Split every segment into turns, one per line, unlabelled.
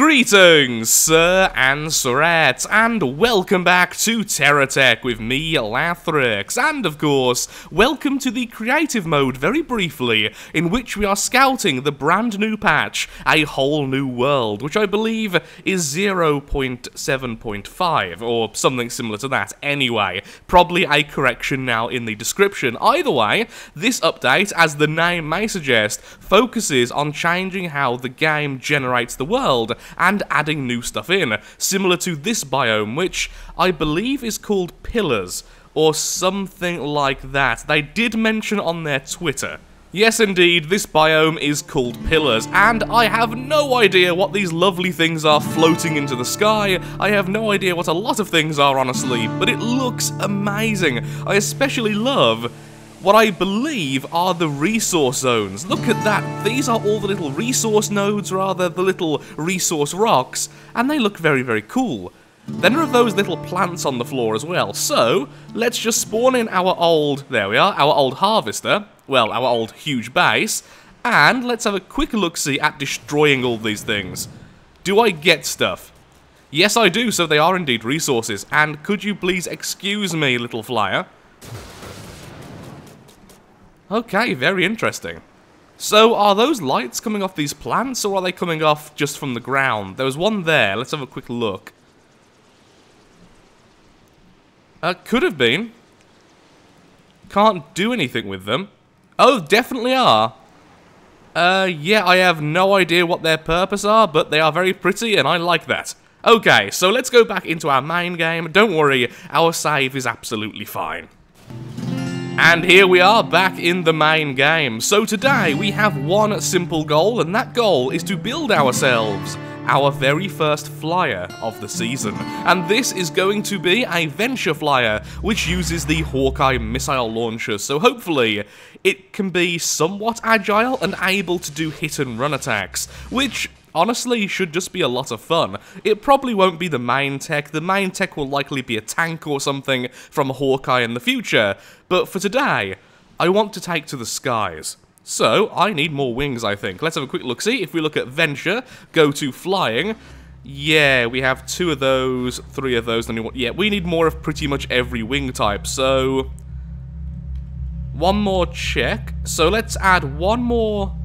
Greetings, Sir and Sirettes, and welcome back to TerraTech with me, Lathrix, and of course, welcome to the creative mode very briefly, in which we are scouting the brand new patch, A Whole New World, which I believe is 0.7.5, or something similar to that anyway. Probably a correction now in the description. Either way, this update, as the name may suggest, focuses on changing how the game generates the world, and adding new stuff in, similar to this biome, which I believe is called Pillars, or something like that. They did mention on their Twitter. Yes, indeed, this biome is called Pillars, and I have no idea what these lovely things are floating into the sky. I have no idea what a lot of things are, honestly, but it looks amazing. I especially love what I believe are the resource zones. Look at that, these are all the little resource nodes, rather, the little resource rocks, and they look very, very cool. Then there are those little plants on the floor as well, so let's just spawn in our old, there we are, our old harvester, well, our old huge base, and let's have a quick look-see at destroying all these things. Do I get stuff? Yes, I do, so they are indeed resources, and could you please excuse me, little flyer? Okay, very interesting. So, are those lights coming off these plants, or are they coming off just from the ground? There was one there. Let's have a quick look. Uh, could have been. Can't do anything with them. Oh, definitely are. Uh, yeah, I have no idea what their purpose are, but they are very pretty, and I like that. Okay, so let's go back into our main game. Don't worry, our save is absolutely fine. And here we are back in the main game. So today we have one simple goal and that goal is to build ourselves our very first flyer of the season. And this is going to be a Venture Flyer, which uses the Hawkeye missile launcher, so hopefully it can be somewhat agile and able to do hit and run attacks, which honestly should just be a lot of fun. It probably won't be the main tech, the main tech will likely be a tank or something from Hawkeye in the future, but for today, I want to take to the skies. So, I need more wings, I think. Let's have a quick look-see. If we look at Venture, go to Flying, yeah, we have two of those, three of those, then we want. yeah, we need more of pretty much every wing type, so... One more check. So let's add one more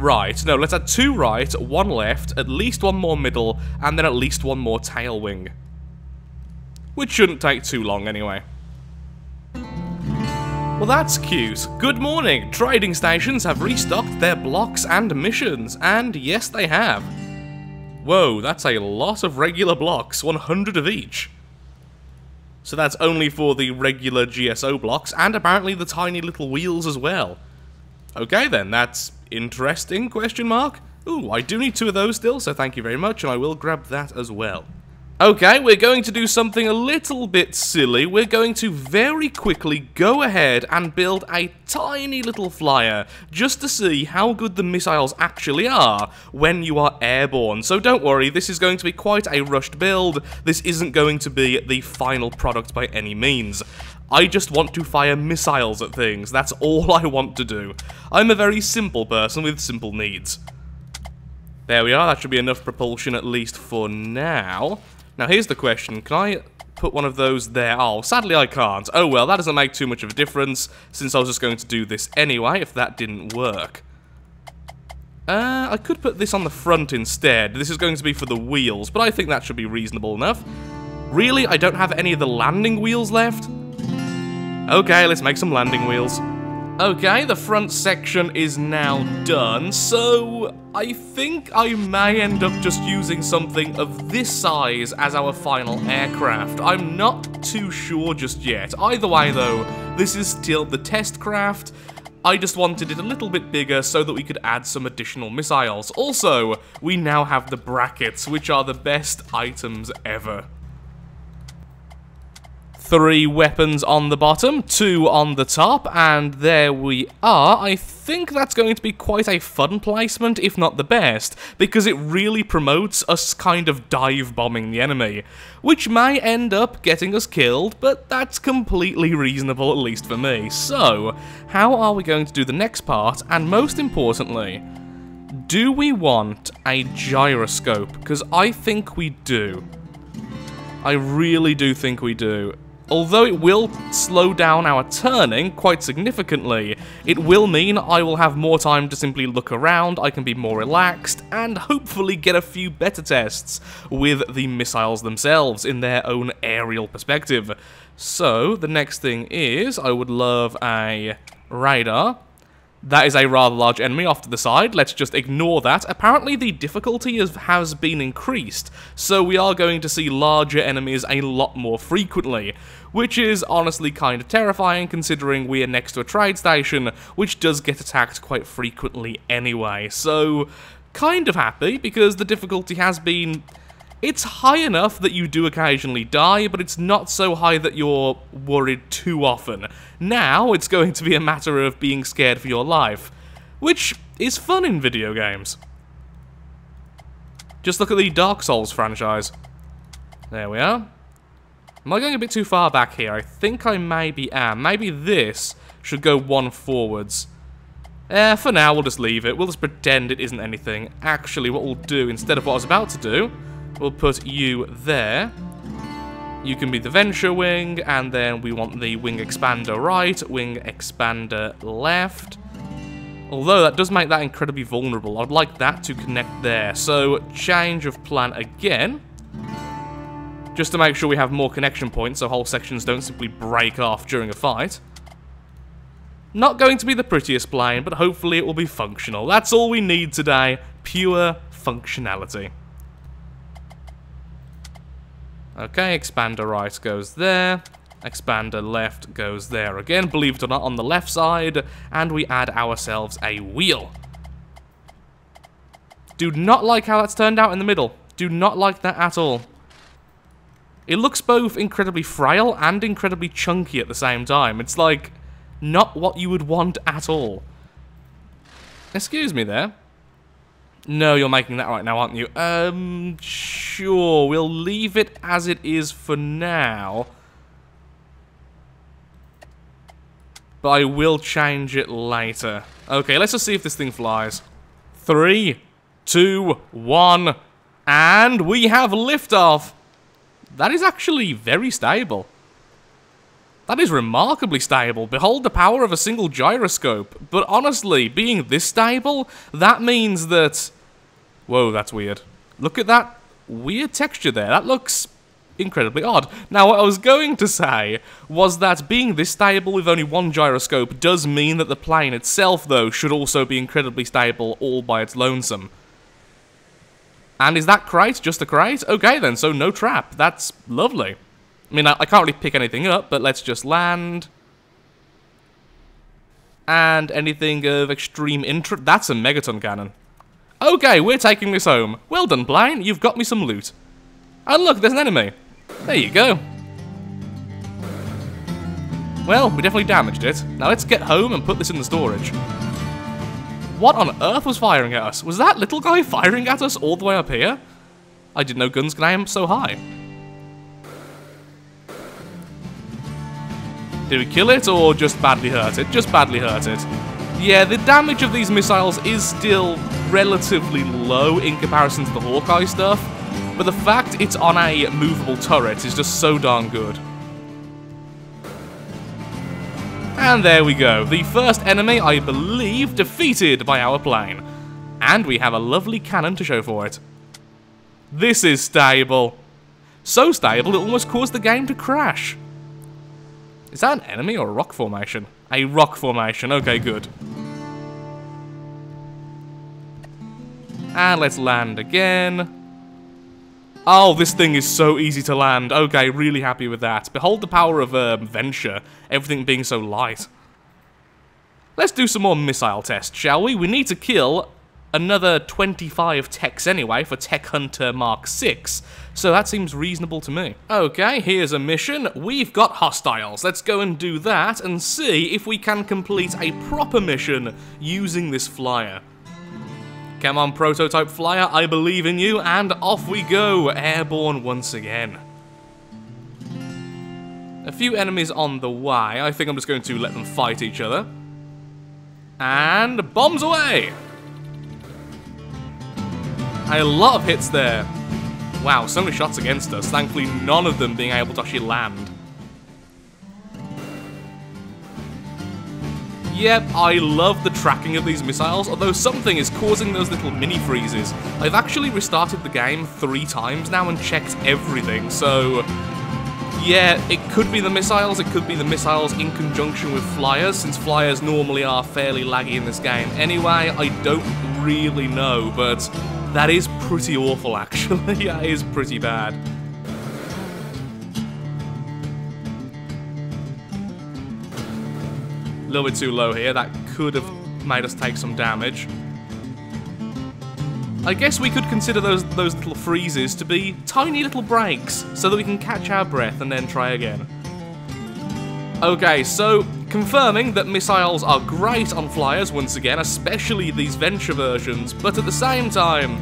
right. No, let's add two right, one left, at least one more middle, and then at least one more tail wing. Which shouldn't take too long anyway. Well, that's cute. Good morning. Trading stations have restocked their blocks and missions, and yes, they have. Whoa, that's a lot of regular blocks, 100 of each. So that's only for the regular GSO blocks, and apparently the tiny little wheels as well. Okay then, that's interesting, question mark. Ooh, I do need two of those still, so thank you very much, and I will grab that as well. Okay, we're going to do something a little bit silly. We're going to very quickly go ahead and build a tiny little flyer just to see how good the missiles actually are when you are airborne. So don't worry, this is going to be quite a rushed build. This isn't going to be the final product by any means. I just want to fire missiles at things. That's all I want to do. I'm a very simple person with simple needs. There we are. That should be enough propulsion at least for now. Now, here's the question. Can I put one of those there? Oh, sadly I can't. Oh well, that doesn't make too much of a difference, since I was just going to do this anyway, if that didn't work. Uh, I could put this on the front instead. This is going to be for the wheels, but I think that should be reasonable enough. Really? I don't have any of the landing wheels left? Okay, let's make some landing wheels. Okay, the front section is now done, so I think I may end up just using something of this size as our final aircraft. I'm not too sure just yet. Either way though, this is still the test craft. I just wanted it a little bit bigger so that we could add some additional missiles. Also, we now have the brackets, which are the best items ever three weapons on the bottom, two on the top, and there we are. I think that's going to be quite a fun placement, if not the best, because it really promotes us kind of dive bombing the enemy, which may end up getting us killed, but that's completely reasonable, at least for me. So, how are we going to do the next part, and most importantly, Do we want a gyroscope? Because I think we do. I really do think we do. Although it will slow down our turning quite significantly, it will mean I will have more time to simply look around, I can be more relaxed, and hopefully get a few better tests with the missiles themselves in their own aerial perspective. So, the next thing is, I would love a radar. That is a rather large enemy off to the side. Let's just ignore that. Apparently the difficulty has, been increased, so we are going to see larger enemies a lot more frequently, which is honestly kind of terrifying considering we are next to a trade station, which does get attacked quite frequently anyway. So, kind of happy, because the difficulty has been it's high enough that you do occasionally die, but it's not so high that you're worried too often. Now, it's going to be a matter of being scared for your life, which is fun in video games. Just look at the Dark Souls franchise. There we are. Am I going a bit too far back here? I think I maybe am. Maybe this should go one forwards. Eh, for now, we'll just leave it. We'll just pretend it isn't anything. Actually, what we'll do, instead of what I was about to do, We'll put you there. You can be the Venture wing, and then we want the wing expander right, wing expander left. Although that does make that incredibly vulnerable. I'd like that to connect there. So, change of plan again. Just to make sure we have more connection points so whole sections don't simply break off during a fight. Not going to be the prettiest plane, but hopefully it will be functional. That's all we need today. Pure functionality. Okay, expander right goes there. Expander left goes there again, believe it or not, on the left side. And we add ourselves a wheel. Do not like how that's turned out in the middle. Do not like that at all. It looks both incredibly frail and incredibly chunky at the same time. It's like, not what you would want at all. Excuse me there. No, you're making that right now, aren't you? Um, sure. We'll leave it as it is for now. But I will change it later. Okay, let's just see if this thing flies. Three, two, one, and we have liftoff. That is actually very stable. That is remarkably stable. Behold the power of a single gyroscope. But honestly, being this stable, that means that Whoa, that's weird. Look at that weird texture there. That looks incredibly odd. Now, what I was going to say was that being this stable with only one gyroscope does mean that the plane itself, though, should also be incredibly stable all by its lonesome. And is that crate just a crate? Okay then, so no trap. That's lovely. I mean, I, I can't really pick anything up, but let's just land. And anything of extreme interest. That's a megaton cannon. Okay, we're taking this home. Well done, Blaine. You've got me some loot. And look, there's an enemy. There you go. Well, we definitely damaged it. Now let's get home and put this in the storage. What on earth was firing at us? Was that little guy firing at us all the way up here? I didn't know guns could aim so high. Did we kill it or just badly hurt it? Just badly hurt it. Yeah, the damage of these missiles is still relatively low in comparison to the Hawkeye stuff, but the fact it's on a movable turret is just so darn good. And there we go, the first enemy, I believe, defeated by our plane. And we have a lovely cannon to show for it. This is stable. So stable it almost caused the game to crash. Is that an enemy or a rock formation? A rock formation, okay good. And let's land again. Oh, this thing is so easy to land. Okay, really happy with that. Behold the power of um, Venture, everything being so light. Let's do some more missile tests, shall we? We need to kill another 25 techs anyway for Tech Hunter Mark 6, so that seems reasonable to me. Okay, here's a mission. We've got hostiles. Let's go and do that and see if we can complete a proper mission using this flyer. Come on, prototype flyer, I believe in you, and off we go, airborne once again. A few enemies on the way. I think I'm just going to let them fight each other. And bombs away! A lot of hits there. Wow, so many shots against us. Thankfully, none of them being able to actually land. Yep, I love the tracking of these missiles, although something is causing those little mini freezes. I've actually restarted the game three times now and checked everything, so... Yeah, it could be the missiles, it could be the missiles in conjunction with flyers, since flyers normally are fairly laggy in this game. Anyway, I don't really know, but that is pretty awful actually, that is pretty bad. Little bit too low here. That could have made us take some damage. I guess we could consider those those little freezes to be tiny little breaks, so that we can catch our breath and then try again. Okay, so confirming that missiles are great on flyers once again, especially these Venture versions, but at the same time,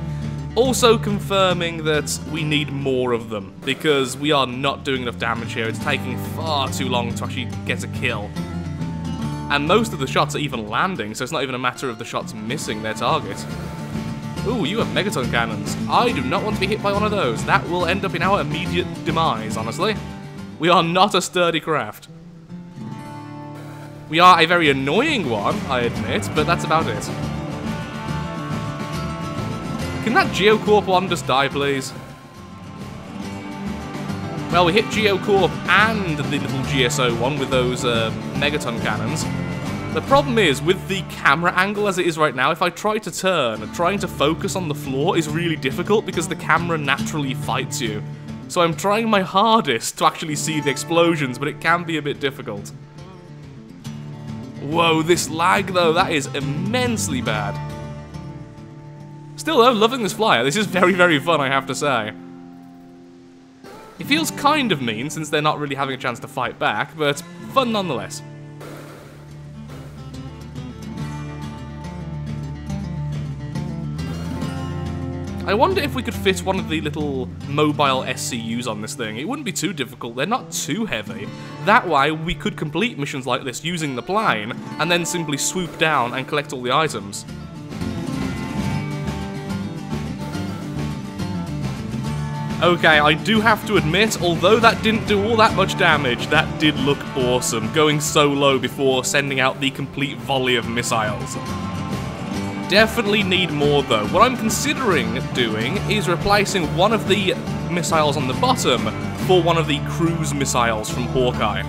also confirming that we need more of them, because we are not doing enough damage here. It's taking far too long to actually get a kill. And most of the shots are even landing, so it's not even a matter of the shots missing their target. Ooh, you have megaton cannons. I do not want to be hit by one of those. That will end up in our immediate demise, honestly. We are not a sturdy craft. We are a very annoying one, I admit, but that's about it. Can that Geocorp one just die, please? Well, we hit Geocorp and the little GSO one with those uh, Megaton cannons. The problem is, with the camera angle as it is right now, if I try to turn, trying to focus on the floor is really difficult because the camera naturally fights you. So I'm trying my hardest to actually see the explosions, but it can be a bit difficult. Whoa, this lag though, that is immensely bad. Still though, loving this flyer. This is very, very fun, I have to say. It feels kind of mean since they're not really having a chance to fight back, but fun nonetheless. I wonder if we could fit one of the little mobile SCUs on this thing. It wouldn't be too difficult, they're not too heavy. That way, we could complete missions like this using the plane, and then simply swoop down and collect all the items. Okay, I do have to admit, although that didn't do all that much damage, that did look awesome, going so low before sending out the complete volley of missiles. Definitely need more though. What I'm considering doing is replacing one of the missiles on the bottom for one of the cruise missiles from Hawkeye.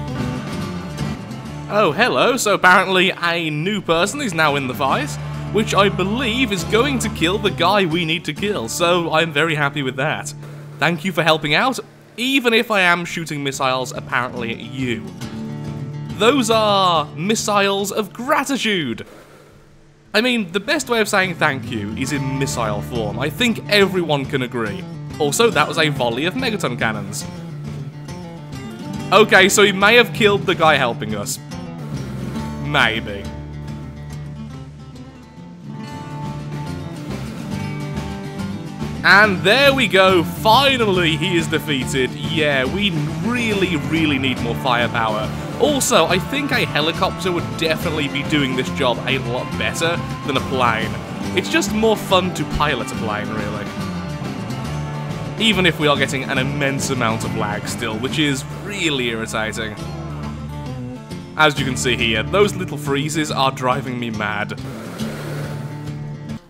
Oh, hello, so apparently a new person is now in the fight, which I believe is going to kill the guy we need to kill, so I'm very happy with that. Thank you for helping out, even if I am shooting missiles apparently at you. Those are missiles of gratitude. I mean, the best way of saying thank you is in missile form. I think everyone can agree. Also, that was a volley of megaton cannons. Okay, so he may have killed the guy helping us. Maybe. And there we go, finally he is defeated. Yeah, we really, really need more firepower. Also, I think a helicopter would definitely be doing this job a lot better than a plane. It's just more fun to pilot a plane, really. Even if we are getting an immense amount of lag still, which is really irritating. As you can see here, those little freezes are driving me mad.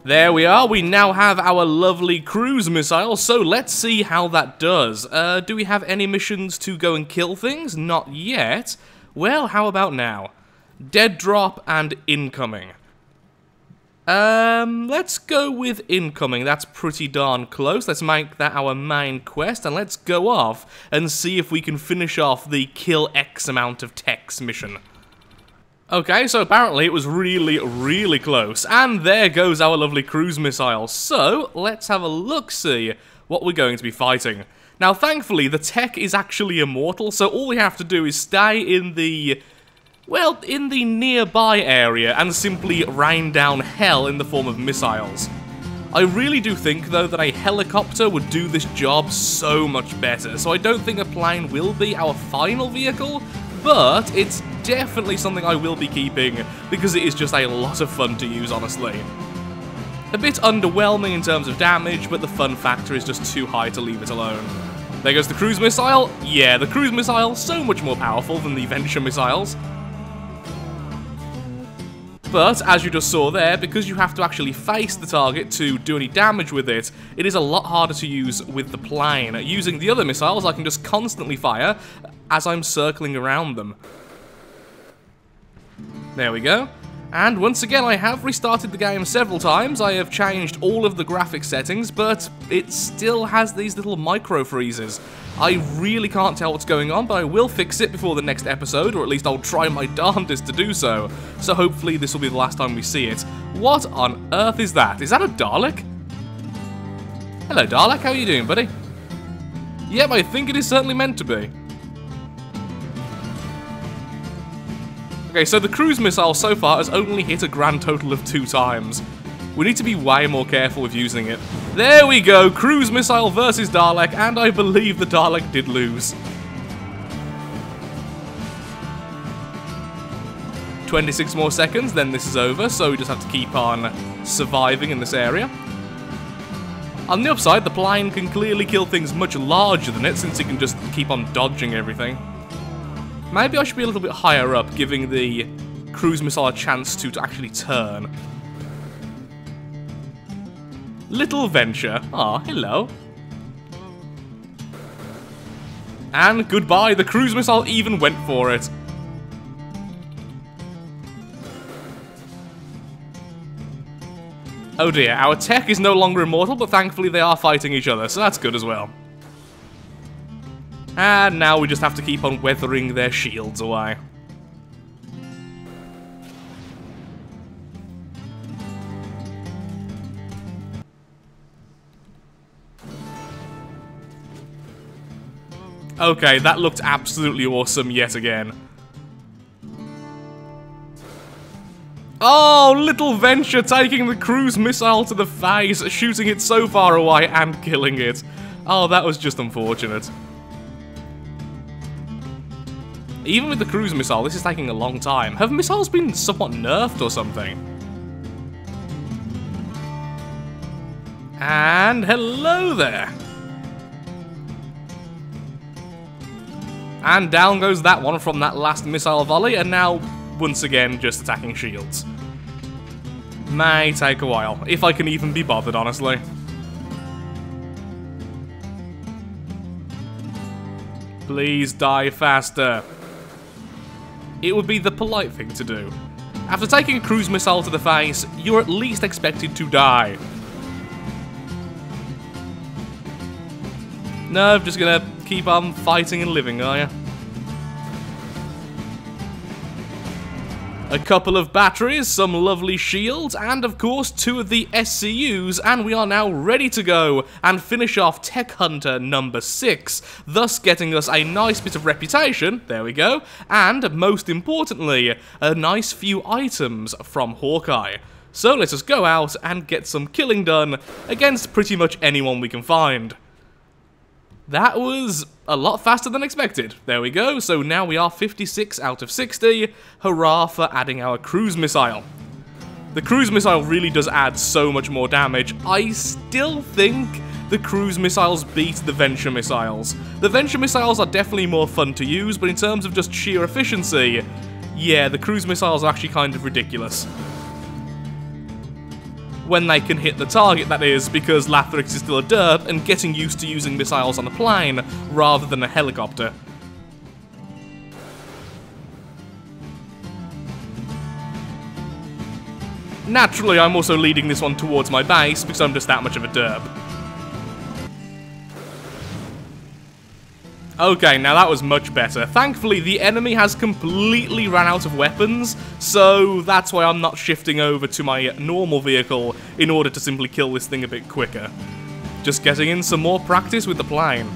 There we are, we now have our lovely cruise missile, so let's see how that does. Uh, do we have any missions to go and kill things? Not yet. Well, how about now? Dead drop and incoming. Um, let's go with incoming. That's pretty darn close. Let's make that our main quest, and let's go off and see if we can finish off the kill X amount of techs mission. Okay, so apparently it was really, really close. And there goes our lovely cruise missile. So, let's have a look-see what we're going to be fighting. Now, thankfully, the tech is actually immortal, so all we have to do is stay in the... Well, in the nearby area and simply rain down hell in the form of missiles. I really do think, though, that a helicopter would do this job so much better, so I don't think a plane will be our final vehicle, but it's definitely something I will be keeping because it is just a lot of fun to use, honestly. A bit underwhelming in terms of damage, but the fun factor is just too high to leave it alone. There goes the cruise missile. Yeah, the cruise missile, so much more powerful than the Venture missiles. But, as you just saw there, because you have to actually face the target to do any damage with it, it is a lot harder to use with the plane. Using the other missiles, I can just constantly fire as I'm circling around them. There we go. And once again, I have restarted the game several times, I have changed all of the graphic settings, but it still has these little micro freezes. I really can't tell what's going on, but I will fix it before the next episode, or at least I'll try my darndest to do so. So hopefully this will be the last time we see it. What on earth is that? Is that a Dalek? Hello Dalek, how are you doing, buddy? Yep, I think it is certainly meant to be. Okay, so the cruise missile so far has only hit a grand total of two times. We need to be way more careful with using it. There we go, cruise missile versus Dalek, and I believe the Dalek did lose. 26 more seconds, then this is over, so we just have to keep on surviving in this area. On the upside, the plane can clearly kill things much larger than it, since it can just keep on dodging everything. Maybe I should be a little bit higher up, giving the cruise missile a chance to, to actually turn. Little Venture. Ah, hello. And goodbye, the cruise missile even went for it. Oh dear, our tech is no longer immortal, but thankfully they are fighting each other, so that's good as well. And now we just have to keep on weathering their shields away. Okay, that looked absolutely awesome yet again. Oh, little Venture taking the cruise missile to the face, shooting it so far away and killing it. Oh, that was just unfortunate. Even with the cruise missile, this is taking a long time. Have missiles been somewhat nerfed or something? And hello there. And down goes that one from that last missile volley, and now, once again, just attacking shields. May take a while, if I can even be bothered, honestly. Please die faster it would be the polite thing to do. After taking a cruise missile to the face, you're at least expected to die. No, I'm just gonna keep on fighting and living, are you? A couple of batteries, some lovely shields, and of course two of the SCUs, and we are now ready to go and finish off Tech Hunter number 6, thus getting us a nice bit of reputation, there we go, and most importantly, a nice few items from Hawkeye. So let us go out and get some killing done against pretty much anyone we can find. That was a lot faster than expected. There we go, so now we are 56 out of 60. Hurrah for adding our cruise missile. The cruise missile really does add so much more damage. I still think the cruise missiles beat the Venture missiles. The Venture missiles are definitely more fun to use, but in terms of just sheer efficiency, yeah, the cruise missiles are actually kind of ridiculous when they can hit the target, that is, because Lathrix is still a derp and getting used to using missiles on a plane rather than a helicopter. Naturally, I'm also leading this one towards my base because I'm just that much of a derp. Okay, now that was much better. Thankfully, the enemy has completely ran out of weapons, so that's why I'm not shifting over to my normal vehicle in order to simply kill this thing a bit quicker. Just getting in some more practice with the plane.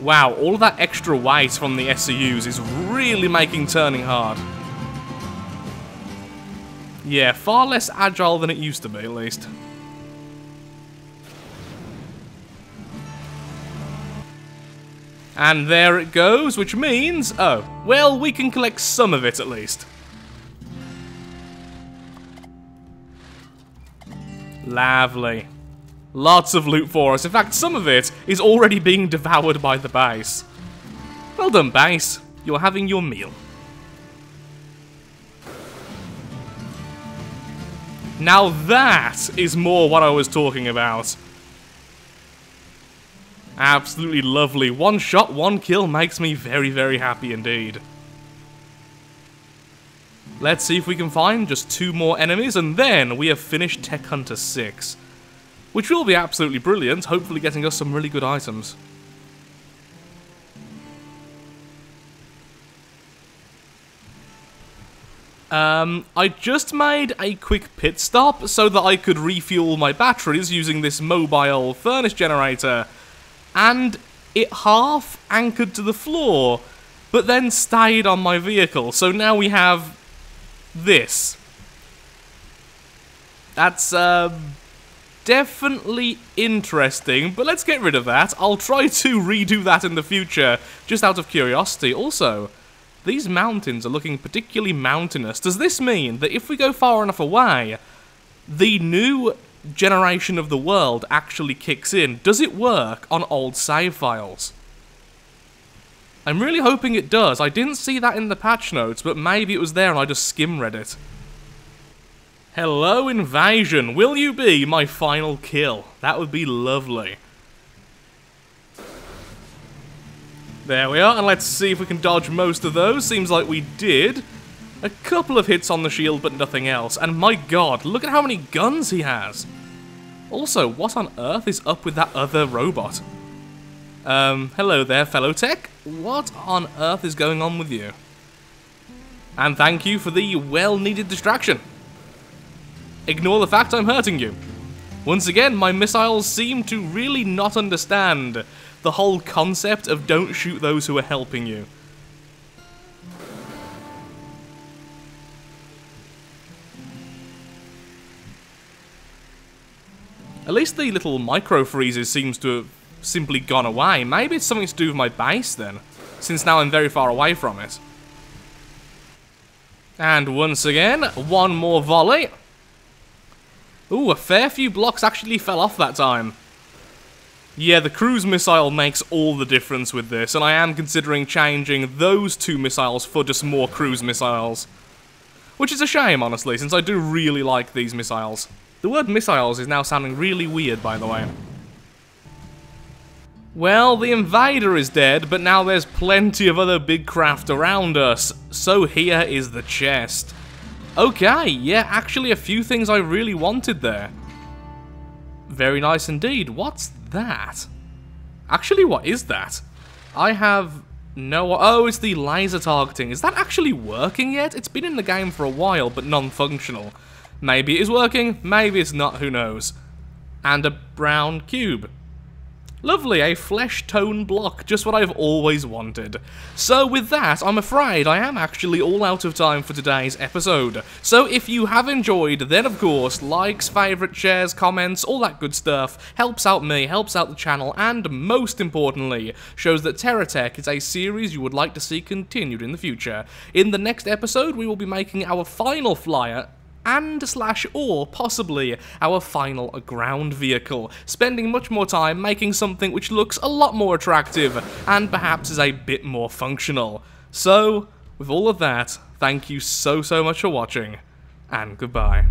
Wow, all of that extra weight from the SCUs is really making turning hard. Yeah, far less agile than it used to be, at least. And there it goes, which means... Oh, well, we can collect some of it at least. Lovely. Lots of loot for us. In fact, some of it is already being devoured by the base. Well done, base. You're having your meal. Now that is more what I was talking about. Absolutely lovely. One shot, one kill makes me very, very happy indeed. Let's see if we can find just two more enemies, and then we have finished Tech Hunter 6. Which will be absolutely brilliant, hopefully getting us some really good items. Um, I just made a quick pit stop so that I could refuel my batteries using this mobile furnace generator, and it half anchored to the floor, but then stayed on my vehicle, so now we have this. That's, um, definitely interesting, but let's get rid of that. I'll try to redo that in the future, just out of curiosity. Also, these mountains are looking particularly mountainous. Does this mean that if we go far enough away, the new generation of the world actually kicks in? Does it work on old save files? I'm really hoping it does. I didn't see that in the patch notes, but maybe it was there and I just skim read it. Hello, Invasion. Will you be my final kill? That would be lovely. There we are, and let's see if we can dodge most of those. Seems like we did. A couple of hits on the shield, but nothing else. And my god, look at how many guns he has. Also, what on earth is up with that other robot? Um, hello there, fellow tech. What on earth is going on with you? And thank you for the well-needed distraction. Ignore the fact I'm hurting you. Once again, my missiles seem to really not understand the whole concept of don't shoot those who are helping you. At least the little micro freezes seems to have simply gone away. Maybe it's something to do with my base then, since now I'm very far away from it. And once again, one more volley. Ooh, a fair few blocks actually fell off that time. Yeah, the cruise missile makes all the difference with this, and I am considering changing those two missiles for just more cruise missiles. Which is a shame, honestly, since I do really like these missiles. The word missiles is now sounding really weird, by the way. Well, the invader is dead, but now there's plenty of other big craft around us, so here is the chest. Okay, yeah, actually a few things I really wanted there. Very nice indeed. What's that? Actually, what is that? I have no... Oh, it's the laser targeting. Is that actually working yet? It's been in the game for a while, but non-functional. Maybe it is working, maybe it's not, who knows. And a brown cube. Lovely, a flesh tone block, just what I've always wanted. So with that, I'm afraid I am actually all out of time for today's episode. So if you have enjoyed, then of course, likes, favourite, shares, comments, all that good stuff, helps out me, helps out the channel, and most importantly, shows that TerraTech is a series you would like to see continued in the future. In the next episode, we will be making our final flyer, and slash or possibly our final ground vehicle, spending much more time making something which looks a lot more attractive and perhaps is a bit more functional. So, with all of that, thank you so so much for watching, and goodbye.